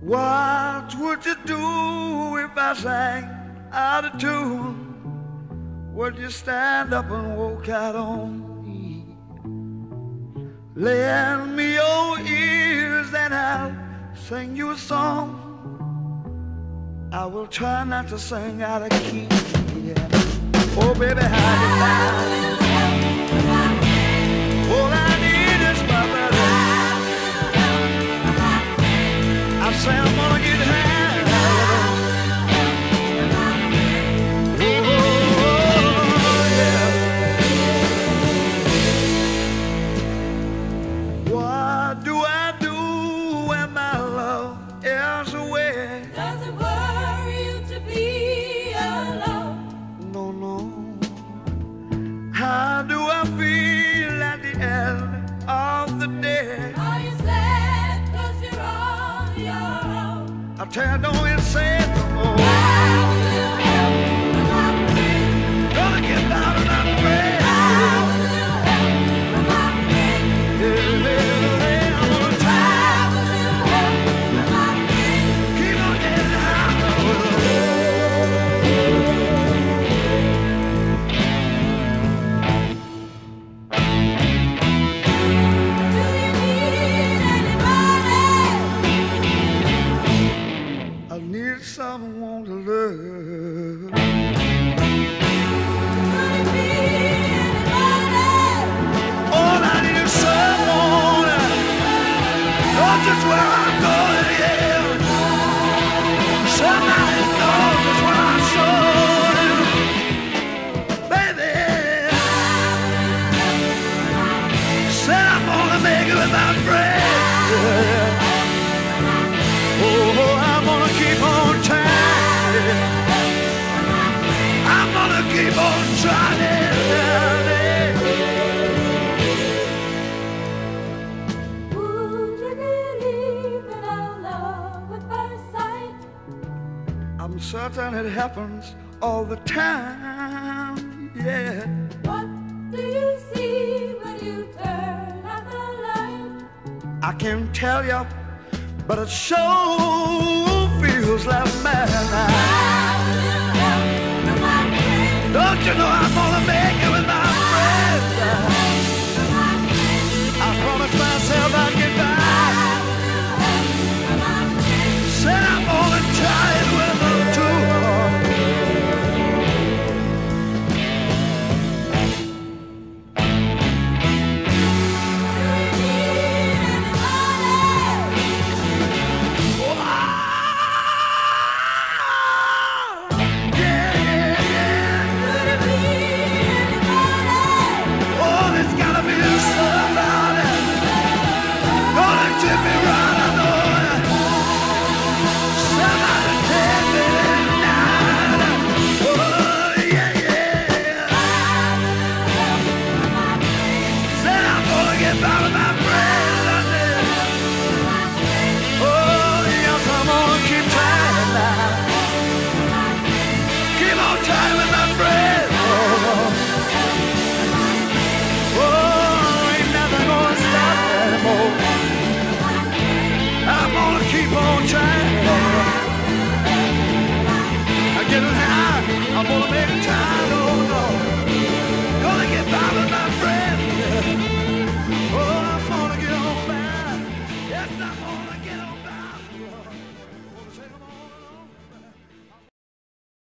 What would you do if I sang out of tune? Would you stand up and walk out on me? Lend me your ears and I'll sing you a song. I will try not to sing out of key. Yeah. Oh, baby, how you? Montana don't say That's where I'm going, yeah. something that happens all the time. Yeah. What do you see when you turn out the light? I can't tell you, but it sure feels like midnight. Don't you know I'm gonna make it with my Jimmy Ryan.